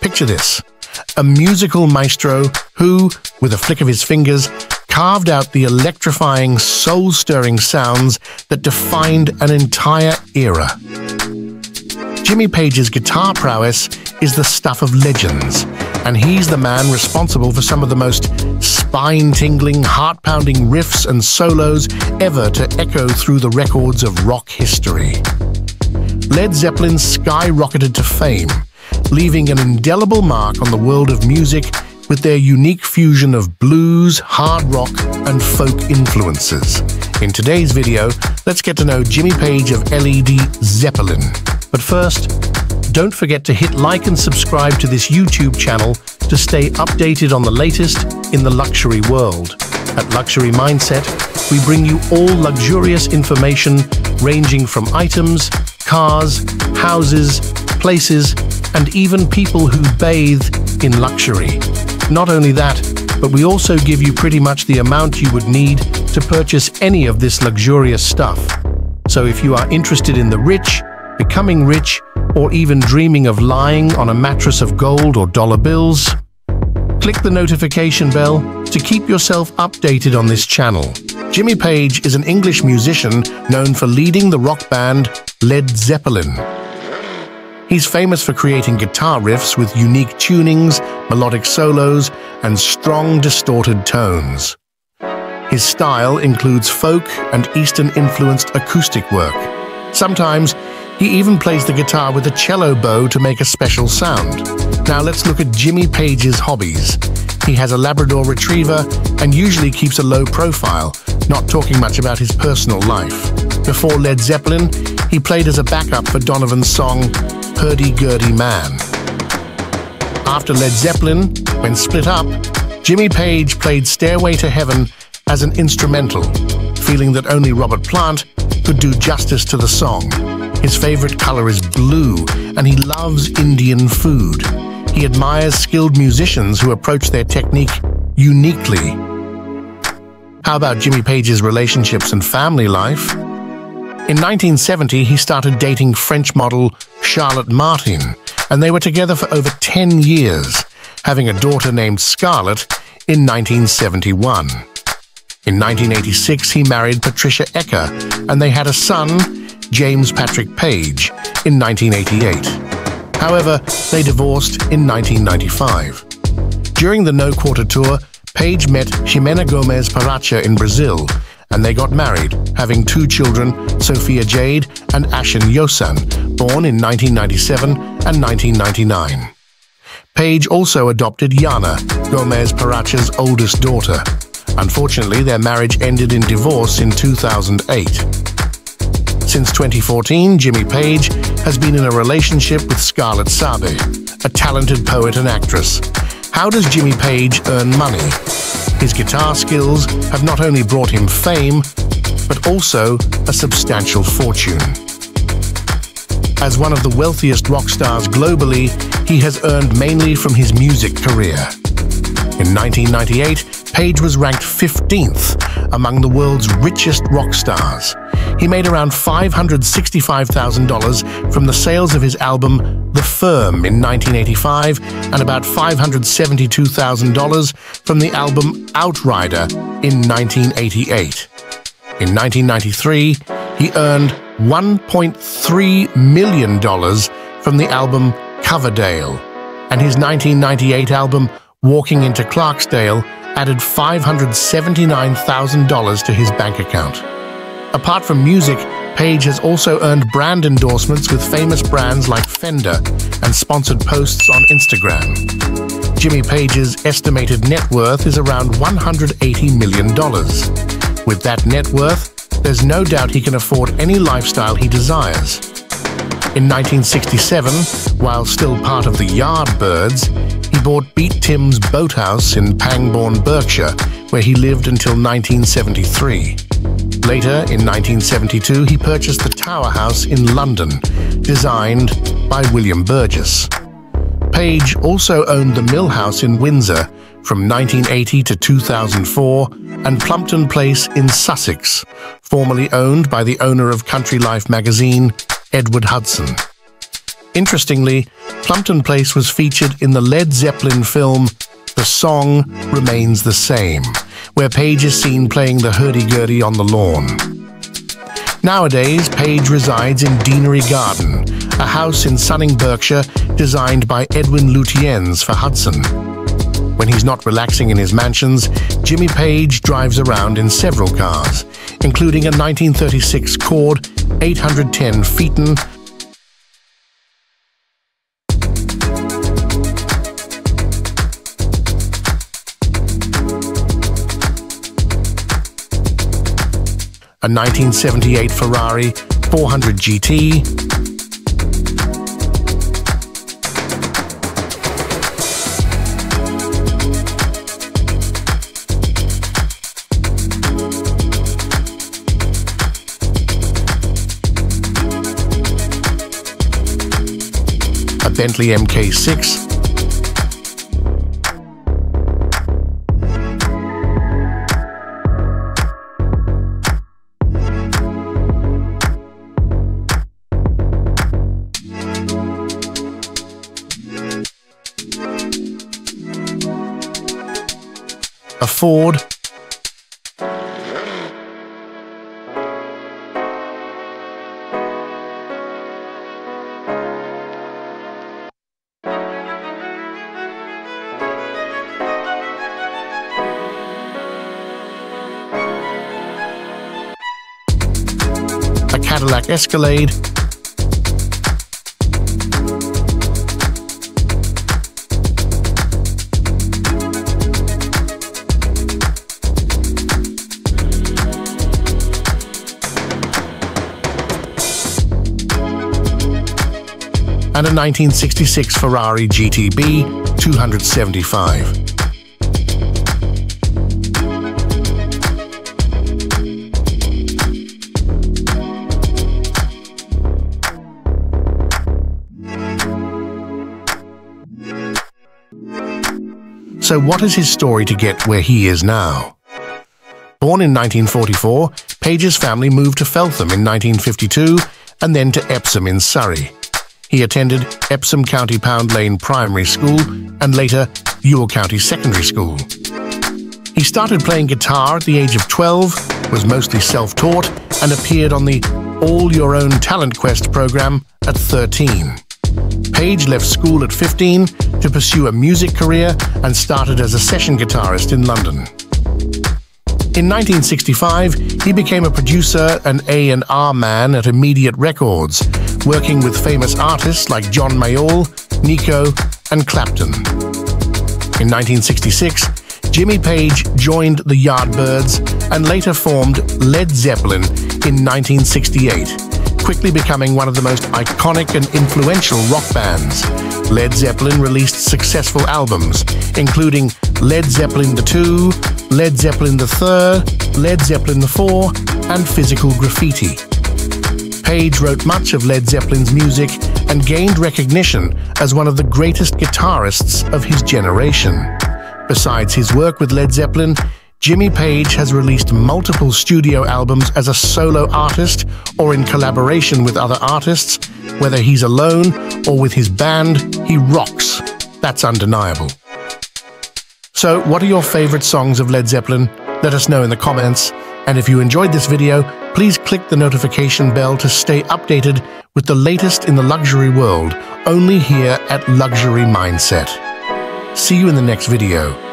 Picture this. A musical maestro who, with a flick of his fingers, carved out the electrifying, soul-stirring sounds that defined an entire era. Jimmy Page's guitar prowess is the stuff of legends, and he's the man responsible for some of the most spine-tingling, heart-pounding riffs and solos ever to echo through the records of rock history. Led Zeppelin skyrocketed to fame, leaving an indelible mark on the world of music with their unique fusion of blues, hard rock, and folk influences. In today's video, let's get to know Jimmy Page of LED Zeppelin. But first, don't forget to hit like and subscribe to this YouTube channel to stay updated on the latest in the luxury world. At Luxury Mindset, we bring you all luxurious information ranging from items, cars, houses, places, and even people who bathe in luxury. Not only that, but we also give you pretty much the amount you would need to purchase any of this luxurious stuff. So if you are interested in the rich, becoming rich, or even dreaming of lying on a mattress of gold or dollar bills, click the notification bell to keep yourself updated on this channel. Jimmy Page is an English musician known for leading the rock band Led Zeppelin. He's famous for creating guitar riffs with unique tunings, melodic solos, and strong distorted tones. His style includes folk and Eastern-influenced acoustic work. Sometimes, he even plays the guitar with a cello bow to make a special sound. Now let's look at Jimmy Page's hobbies. He has a Labrador Retriever and usually keeps a low profile, not talking much about his personal life. Before Led Zeppelin, he played as a backup for Donovan's song Hurdy-Gurdy Man. After Led Zeppelin, when split up, Jimmy Page played Stairway to Heaven as an instrumental, feeling that only Robert Plant could do justice to the song. His favorite color is blue, and he loves Indian food. He admires skilled musicians who approach their technique uniquely. How about Jimmy Page's relationships and family life? In 1970, he started dating French model Charlotte Martin, and they were together for over 10 years, having a daughter named Scarlett in 1971. In 1986, he married Patricia Ecker, and they had a son, James Patrick Page, in 1988. However, they divorced in 1995. During the No Quarter Tour, Page met Ximena Gomez Paratcha in Brazil, and they got married, having two children, Sophia Jade and Ashen Yosan, born in 1997 and 1999. Page also adopted Yana, Gomez Paratcha's oldest daughter. Unfortunately, their marriage ended in divorce in 2008. Since 2014, Jimmy Page has been in a relationship with Scarlett Sabet, a talented poet and actress. How does Jimmy Page earn money? His guitar skills have not only brought him fame, but also a substantial fortune. As one of the wealthiest rock stars globally, he has earned mainly from his music career. In 1998, Page was ranked 15th among the world's richest rock stars. He made around $565,000 from the sales of his album The Firm in 1985 and about $572,000 from the album Outrider in 1988. In 1993, he earned $1.3 million from the album Coverdale, and his 1998 album Walking into Clarksdale added $579,000 to his bank account. Apart from music, Page has also earned brand endorsements with famous brands like Fender and sponsored posts on Instagram. Jimmy Page's estimated net worth is around $180 million. With that net worth, there's no doubt he can afford any lifestyle he desires. In 1967, while still part of the Yardbirds, he bought Beat Tim's boathouse in Pangbourne, Berkshire, where he lived until 1973. Later, in 1972, he purchased the Tower House in London, designed by William Burges. Page also owned the Mill House in Windsor from 1980 to 2004 and Plumpton Place in Sussex, formerly owned by the owner of Country Life magazine, Edward Hudson. Interestingly, Plumpton Place was featured in the Led Zeppelin film The Song Remains the Same, where Page is seen playing the hurdy-gurdy on the lawn. Nowadays, Page resides in Deanery Garden, a house in Sonning, Berkshire, designed by Edwin Lutyens for Hudson. When he's not relaxing in his mansions, Jimmy Page drives around in several cars, including a 1936 Cord 810 Phaeton a 1978 Ferrari 400 GT, a Bentley MK6, a Ford, a Cadillac Escalade, and a 1966 Ferrari GTB 275. So what is his story to get where he is now? Born in 1944, Page's family moved to Feltham in 1952 and then to Epsom in Surrey. He attended Epsom County Pound Lane Primary School and later Ewell County Secondary School. He started playing guitar at the age of 12, was mostly self-taught, and appeared on the All Your Own Talent Quest program at 13. Page left school at 15 to pursue a music career and started as a session guitarist in London. In 1965, he became a producer and A&R man at Immediate Records, working with famous artists like John Mayall, Nico, and Clapton. In 1966, Jimmy Page joined the Yardbirds and later formed Led Zeppelin in 1968, quickly becoming one of the most iconic and influential rock bands. Led Zeppelin released successful albums, including Led Zeppelin 2, Led Zeppelin III, Led Zeppelin IV, and Physical Graffiti. Page wrote much of Led Zeppelin's music and gained recognition as one of the greatest guitarists of his generation. Besides his work with Led Zeppelin, Jimmy Page has released multiple studio albums as a solo artist or in collaboration with other artists. Whether he's alone or with his band, he rocks. That's undeniable. So, what are your favorite songs of Led Zeppelin? Let us know in the comments. And if you enjoyed this video, please click the notification bell to stay updated with the latest in the luxury world, only here at Luxury Mindset. See you in the next video.